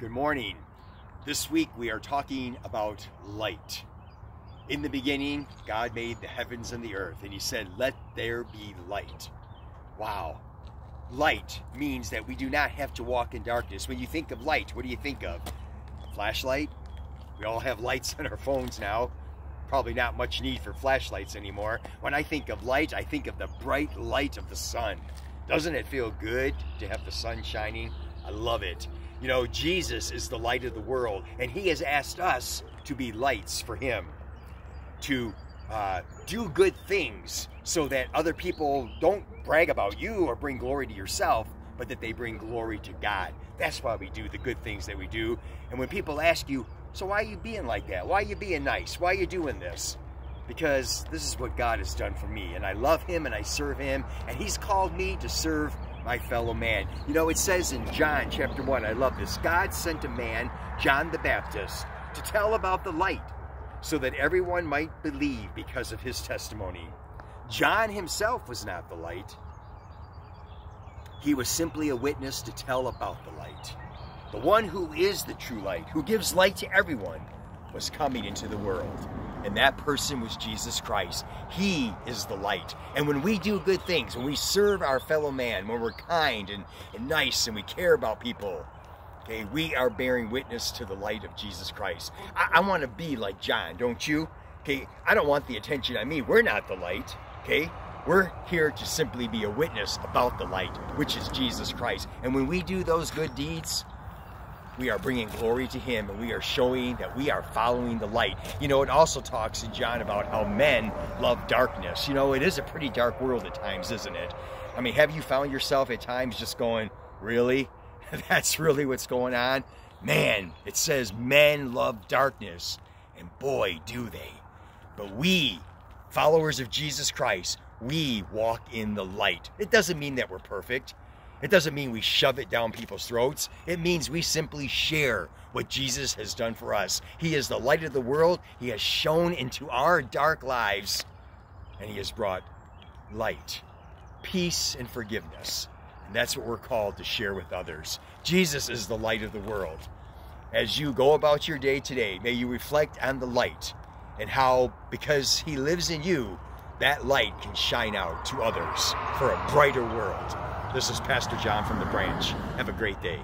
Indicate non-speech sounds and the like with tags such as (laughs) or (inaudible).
Good morning. This week we are talking about light. In the beginning, God made the heavens and the earth, and He said, Let there be light. Wow. Light means that we do not have to walk in darkness. When you think of light, what do you think of? Flashlight? We all have lights (laughs) on our phones now. Probably not much need for flashlights anymore. When I think of light, I think of the bright light of the sun. Doesn't it feel good to have the sun shining? I love it. You know, Jesus is the light of the world, and He has asked us to be lights for Him, to uh, do good things so that other people don't brag about you or bring glory to yourself, but that they bring glory to God. That's why we do the good things that we do. And when people ask you, so why are you being like that? Why are you being nice? Why are you doing this? Because this is what God has done for me, and I love Him and I serve Him, and He's called me to serve my fellow man. You know, it says in John chapter 1, I love this God sent a man, John the Baptist, to tell about the light so that everyone might believe because of his testimony. John himself was not the light, he was simply a witness to tell about the light. The one who is the true light, who gives light to everyone, was coming into the world. And that person was Jesus Christ. He is the light. And when we do good things, when we serve our fellow man, when we're kind and, and nice and we care about people, okay, we are bearing witness to the light of Jesus Christ. I, I want to be like John, don't you? Okay, I don't want the attention on me. We're not the light, okay? We're here to simply be a witness about the light, which is Jesus Christ. And when we do those good deeds, we are bringing glory to him and we are showing that we are following the light. You know, it also talks in John about how men love darkness. You know, it is a pretty dark world at times, isn't it? I mean, have you found yourself at times just going, really? (laughs) That's really what's going on? Man, it says men love darkness, and boy, do they. But we, followers of Jesus Christ, we walk in the light. It doesn't mean that we're perfect. It doesn't mean we shove it down people's throats. It means we simply share what Jesus has done for us. He is the light of the world. He has shone into our dark lives, and He has brought light, peace, and forgiveness. And that's what we're called to share with others. Jesus is the light of the world. As you go about your day today, may you reflect on the light and how, because He lives in you, that light can shine out to others for a brighter world. This is Pastor John from the branch. Have a great day.